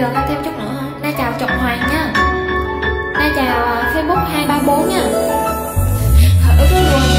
gần anh thêm chút nữa. Hả na chào trọng hoàng nha. Na chào ờ, facebook 234 nha. Thở cái quần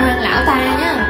hoang lão ta nhá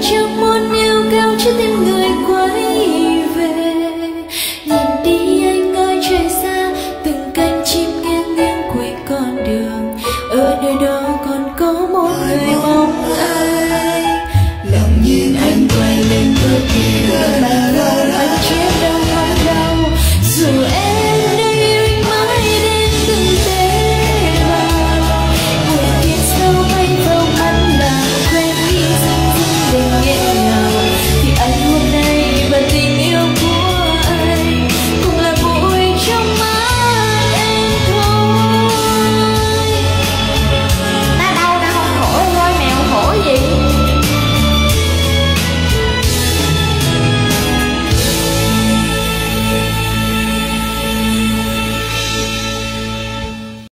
沉默